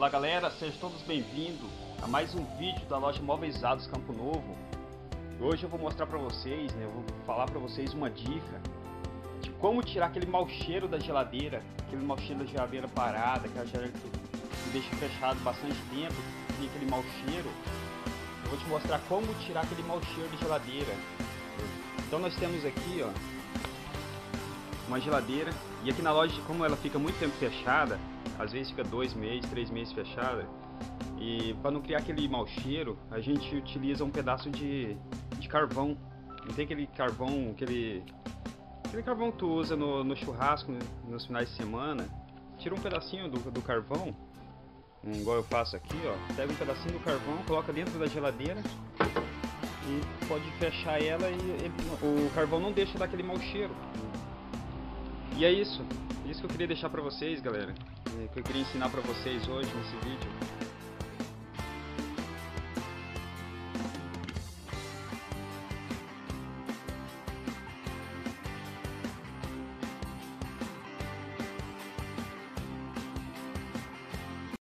Olá galera, sejam todos bem-vindos a mais um vídeo da loja Móveis Usados Campo Novo. Hoje eu vou mostrar para vocês, né, eu vou falar para vocês uma dica de como tirar aquele mau cheiro da geladeira, aquele mau cheiro da geladeira parada, aquela geladeira que deixa fechado bastante tempo, tem aquele mau cheiro. Eu vou te mostrar como tirar aquele mau cheiro de geladeira. Então nós temos aqui, ó, uma geladeira e aqui na loja, como ela fica muito tempo fechada, às vezes fica dois meses, três meses fechada. E para não criar aquele mau cheiro, a gente utiliza um pedaço de, de carvão. Não tem aquele carvão, aquele, aquele carvão que tu usa no, no churrasco nos finais de semana. Tira um pedacinho do, do carvão, um, igual eu faço aqui, ó. Pega um pedacinho do carvão, coloca dentro da geladeira e pode fechar ela e ele, o carvão não deixa dar aquele mau cheiro. E é isso, isso que eu queria deixar pra vocês, galera. Que eu queria ensinar pra vocês hoje nesse vídeo.